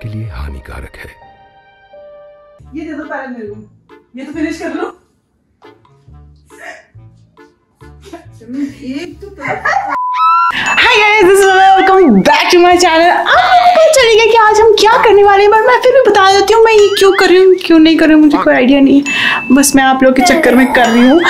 आपके लिए हानिकारक है। ये दे दो पहले मेरे को। ये तो फिनिश कर लो। एक तो hi guys this is welcome back to my channel आपको पता चलेगा कि आज हम क्या करने वाले हैं बट मैं फिर भी बता देती हूँ मैं ये क्यों कर रही हूँ क्यों नहीं कर रही हूँ मुझे कोई आइडिया नहीं है। बस मैं आप लोग के चक्कर में कर रही हूँ।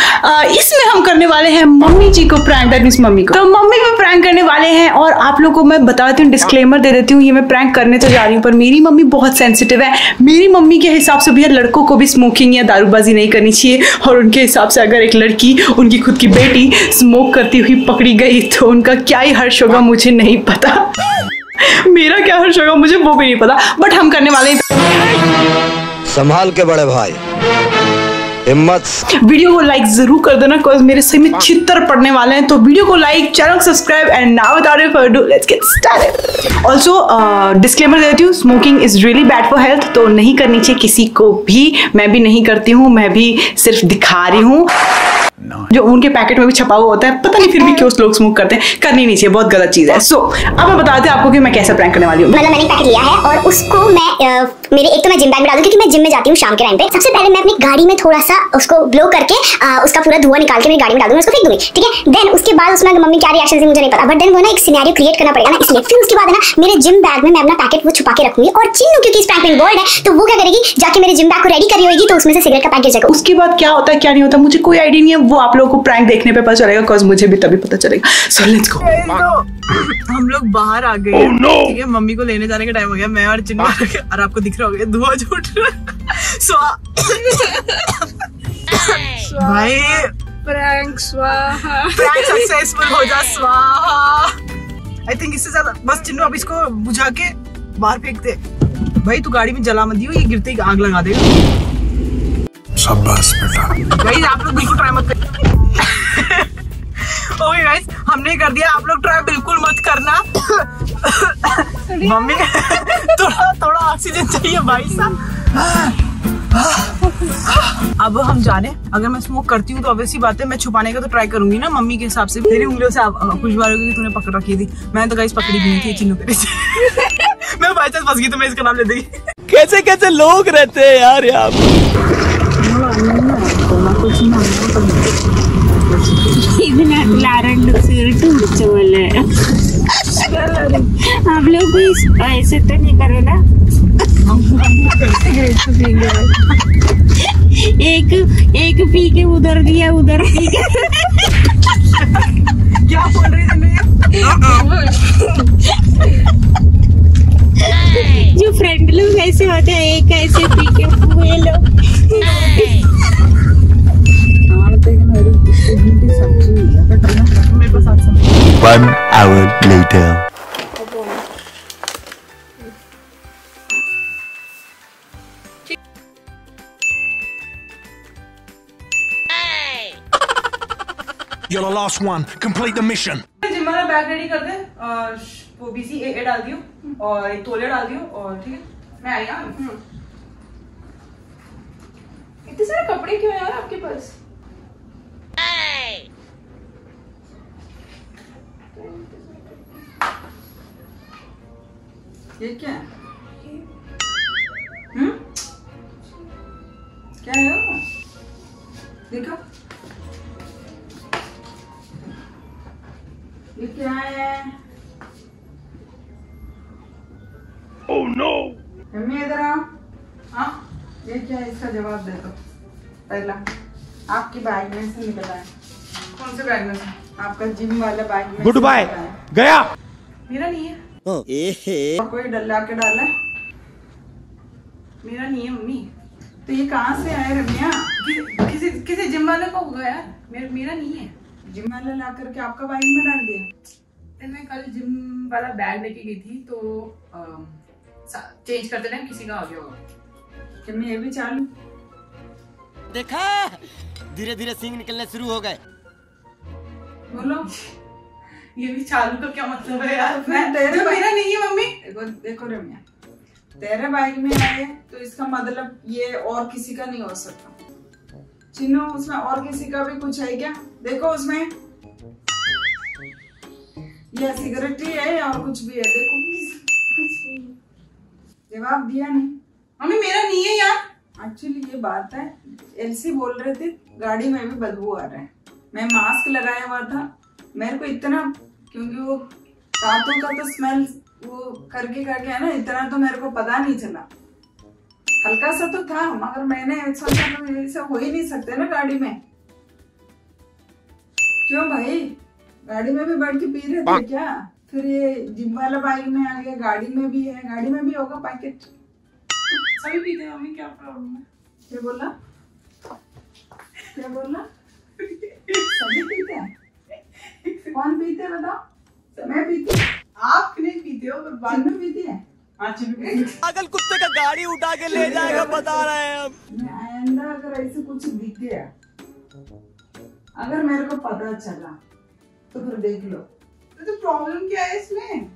इसमें हम करने वाले हैं मम्मी जी को प्रैंक दैट मीन्स मम्मी को। तो मम्मी को प्रैंक करने वाले हैं और आप लोग को मैं बता देती हूँ डिस्क्लेमर दे देती हूँ ये मैं प्रैंक करने तो जा रही हूँ पर मेरी मम्मी बहुत सेंसिटिव है। मेरी मम्मी के हिसाब से भैया लड़कों को भी स्मोकिंग या दारूबाजी नहीं करनी चाहिए और उनके हिसाब से अगर एक लड़की उनकी खुद की बेटी स्मोक करती हुई पकड़ी गई तो उनका क्या ही हर्ष होगा मुझे नहीं पता। मेरा क्या हर्ष होगा मुझे वो भी नहीं पता। बट हम करने वाले हैं। संभाल के बड़े भाई। हिम्मत। वीडियो को लाइक ज़रूर कर देना बिकॉज़ मेरे सही में छितर पड़ने वाले हैं। तो वीडियो को लाइक चैनल को subscribe and now without further ado let's get started also disclaimer देती हूँ smoking is really bad for health तो नहीं करनी चाहिए किसी को भी। मैं भी नहीं करती हूँ मैं भी सिर्फ़ दिखा रही हूँ। जो उनके पैकेट में भी छपा हुआ होता है पता नहीं फिर भी क्यों लोग स्मोक करते हैं। करनी नहीं चाहिए बहुत गलत चीज़ है। सो अब मैं बताते हैं आपको कि मैं कैसे प्रैंक करने वाली हूँ। मतलब मैंने पैकेट लिया है और उसको मैं अ, मेरे एक तो मैं जिम बैग में डाल क्योंकि मैं जिम में जाती हूँ शाम के टाइम पे। सबसे पहले मैं अपनी गाड़ी में थोड़ा सा उसको ब्लो करके अ, उसका पूरा धुआँ निकाल के मेरी गाड़ी में डाल दूँगी उसको फेंक दूँगी ठीक है? देन उसके बाद उसमें मम्मी क्या रिएक्शन मुझे नहीं पता। बट देन वो ना एक सिनेरियो क्रिएट करना पड़ेगा ना इसलिए। फिर उसके बाद ना मेरे जिम बैग में मैं अपना पैकेट वो छुपा के रखूँगी और चिन्नू क्योंकि इस प्रैंक में इन्वॉल्व है तो वो क्या करेगी? जाके मेरे जिम बैग को रेडी करी होगी तो उसमें से सिगरेट का पैकेट जाएगा। उसके बाद क्या होता है क्या नहीं होता मुझे कोई आइडिया नहीं है वो आप लोगों को प्रैंक देखने पे पता चलेगा बिकॉज़ मुझे भी तभी पता चलेगा। सो लेट्स गो हम लोग बाहर आ गए। हैं ठीक है मम्मी को लेने जाने का टाइम हो गया मैं और चिन्ह और आपको दिख रहा होगा धुआँ छूट रहा है सो भाई प्रैंक स्वाहा। प्रैंक सक्सेसफुल हो जा स्वाहा। आई थिंक इससे ज़्यादा बस चिन्नू अब इसको बुझा के बाहर फेंक दे। भाई तू गाड़ी में जला मत दियो ये गिरते ही आग लगा देगा। शाबाश बेटा। गाइस आप लोग बिल्कुल ट्राई मत करिए ओके गाइस हमने कर दिया। आप लोग ट्राई बिल्कुल मत करना। मम्मी थोड़ा थोड़ा ऑक्सीजन चाहिए भाई साहब। अब हम जाने। अगर मैं स्मोक करती हूँ तो ऑब्वियसली बात है मैं छुपाने का तो ट्राई करूँगी ना मम्मी के हिसाब से। मेरी उंगलियों से आप खुशबू होगी तूने पकड़ रखी थी मैंने तो गाइस पकड़ी भी नहीं थी चिन्नू करे से मैं बाई चांस फंस गई तो मैं इसका नाम ले देगी। कैसे कैसे लोग रहते हैं यार यहाँ ഇതിന് लारंड सिगरेट ऊंचे वाले आप लोग भी इस- ऐसे तो नहीं करो ना एक एक पी के उधर दिया उधर पी के क्या बोल रही थी जो फ्रेंड लोग ऐसे होते हैं एक ऐसे पी के One hour later. You're the last one. Complete the mission. Gym वाला बैग रेडी कर दे और वो बीसी ए, ए डाल दियो और एक तोले डाल दियो और ठीक है मैं आई हाँ इतने सारे कपड़े क्यों यार आपके पास ये क्या है? हम्म? क्या है वो? देखो। ये क्या है? Oh no! मम्मी इधर आओ। हाँ ये क्या है? इसका जवाब दे दो। पहला आपकी बैग में से निकला है। कौन से बैग में से? आपका जिम वाला बैग में. निकला है। गया! मेरा नहीं है। डल्ला के डाला मेरा नहीं है मम्मी। तो ये कहाँ से आया रम्या? कि, किसी किसी जिम वाले को होगा यार मेरा मेरा नहीं है। जिम वाला ला करके आपका बाइक में डाल दिया। फिर मैं कल जिम वाला बैग लेके गई थी तो चेंज करते टाइम किसी का आ गया होगा। कि मैं ये भी चालू। देखा? धीरे धीरे सिंग निकलने शुरू हो गए। बोलो। ये भी चालू का क्या मतलब है यार? मैं तेरे मेरा नहीं है मम्मी। देखो देखो रम्या तेरे बाइक में आए तो इसका मतलब ये और किसी का नहीं हो सकता। चिन्नू उसमें और किसी का भी कुछ है क्या? देखो उसमें। ये सिगरेट ही है और कुछ भी है देखो। कुछ जवाब दिया नहीं। मम्मी मेरा नहीं है यार। एक्चुअली ये बात है। एलसी बोल रहे थे गाड़ी में भी बदबू आ रहा है। मैं मास्क लगाया हुआ था। मेरे को इतना क्योंकि वो दांतों का तो स्मेल वो करके करके है ना इतना तो मेरे को पता नहीं चला। हल्का सा तो था मगर मैंने सोचा तो ऐसा हो ही नहीं सकते ना गाड़ी में। क्यों भाई? गाड़ी में भी बैठ के पी रहे थे क्या? फिर ये जिम वाला बाइक में आ गया गाड़ी में भी है गाड़ी में भी होगा पैकेट सभी पीते हैं मम्मी क्या प्रॉब्लम है? क्या बोला? क्या बोला? सभी पीते हैं कौन पीते हैं बताओ? मैं पीती आप नहीं पीते हो पर बाद पीती है। हाँ पीते हैं। पागल कुत्ते का गाड़ी उठा के ले जाएगा बता रहे हैं हम। आइंदा अगर ऐसे कुछ दिख गया अगर मेरे को पता चला तो फिर देख लो। तो तो प्रॉब्लम क्या है इसमें?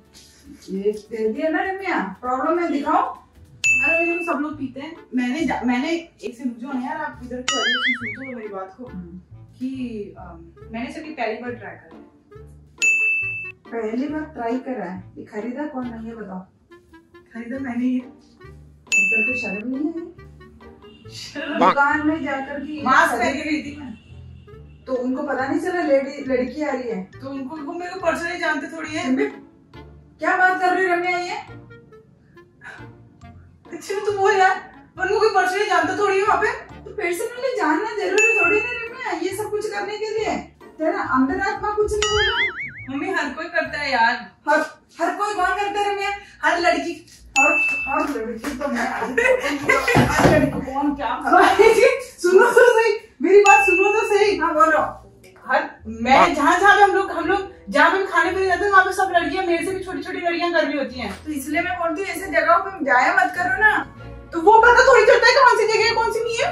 ये दे दिया ना रम्या प्रॉब्लम है दिखाओ। अरे मेरे सब लोग पीते हैं। मैंने मैंने एक से जाओ ना यार आप इधर की वजह से सुनते हो मेरी बात को कि अम, मैंने सभी पहली बार ट्राई करा है। पहली बार ट्राई करा है। ये खरीदा कौन है ये बताओ। खरीदा मैंने ये। तेरे को शर्म नहीं है दुकान में जाकर के मास्क पहन के गई थी मैं। तो उनको पता नहीं चला लेडी लड़की आ रही है। तो उनको वो मेरे को पर्सनली जानते थोड़ी है। क्या बात कर रही रम्या ये? अच्छी तो बोल यार। उनको कोई पर्सनली जानता थोड़ी है वहाँ पे? तो पर्सनली जानना ज़रूरी थोड़ी ना रम्या। ये सब कुछ करने के लिए। तेरा अंदर आत्मा कुछ नहीं बोला मम्मी हर कोई करता है यार। हर हर कोई कौन करता है रम्या। हर लड़की हर हर लड़की तो मैं हर लड़की कौन क्या सुनो तो सही मेरी बात सुनो तो सही। हाँ बोलो। हर मैं जहाँ जहाँ हम लोग हम लोग जहाँ भी खाने पीने जाते हैं वहाँ पे सब लड़कियाँ मेरे से भी छोटी छोटी लड़कियाँ कर रही होती हैं। तो इसलिए मैं बोलती हूँ ऐसे जगहों पे जाया मत करो ना। तो वो पता थोड़ी चलता है कौन सी जगह है कौन सी नहीं है?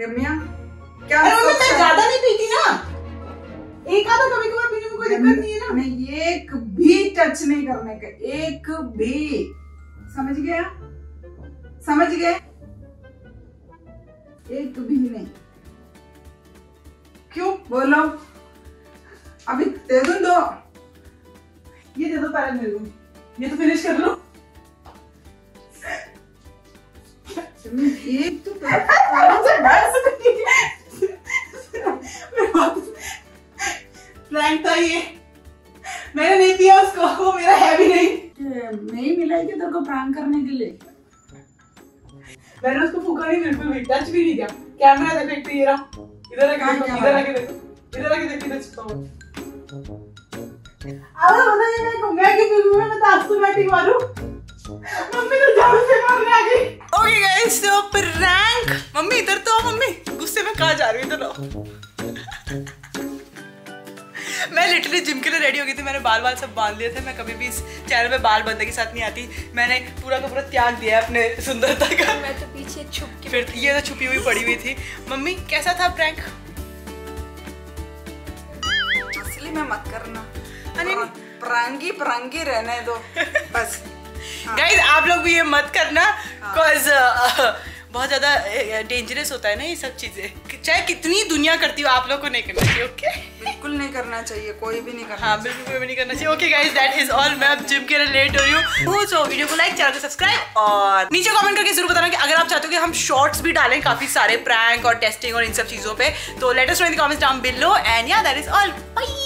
रम्या क्या अरे मैं ज़्यादा नहीं पीती ना। एक आधा कभी कभार पीने में कोई दिक्कत नहीं है ना? नहीं एक भी टच नहीं करने का एक भी। समझ गया? समझ गए? एक भी नहीं। क्यों? बोलो। अभी दे दूँ दो। ये दे दो पहले मेरे को। ये तो फिनिश कर लो। एक तो प्रैंक था ये। मैंने नहीं पिया उसको वो मेरा है भी नहीं। मैं ही मिला है तेरे को प्रांग करने के लिए? मैंने उसको फूका नहीं बिल्कुल भी टच भी नहीं किया। कैमरा देख देखते ये रहा। इधर आके कहाँ देखो? इधर आके देखो इधर आके देखो इधर छुपा हुआ अरे पता नहीं मैं मैं की फ़िल्म में मैं तो तो बैटिंग मारूं? मम्मी तो झाड़ू से मारने आ गई ओके गाइस तो प्रैंक मम्मी इधर तो मम्मी। गुस्से में कहाँ जा रही हो इधर आओ। मैं लिटरली जिम के लिए रेडी हो गई थी। मैंने बाल बाल सब बाँध लिए थे। मैं कभी भी इस चैनल पे बाल बंदे के साथ नहीं आती। मैंने पूरा का पूरा त्याग दिया है अपने सुंदरता का। मैं तो पीछे छुप के फिर ये तो छुपी हुई पड़ी हुई थी। मम्मी कैसा था प्रैंक असली में मत करना। अरे प्रांगी प्रांगी रहने दो। बस। गाइस आप लोग भी ये मत करना बिकॉज़ बहुत ज़्यादा डेंजरस होता है ना ये सब चीज़ें। चाहे कितनी दुनिया करती हो आप लोग को नहीं करना चाहिए ओके करना चाहिए, कोई भी नहीं करना हाँ बिल्कुल कोई भी नहीं करना चाहिए। Okay guys that is all मैं अब जिम के लिए लेट हो रही हूँ। सो वीडियो को लाइक चैनल को सब्सक्राइब और नीचे कमेंट करके ज़रूर बताना कि अगर आप चाहते हो कि हम शॉर्ट्स भी डालें, काफ़ी सारे प्रैंक और टेस्टिंग और इन सब चीज़ों पे तो let us know in the comments down below and yeah that is all bye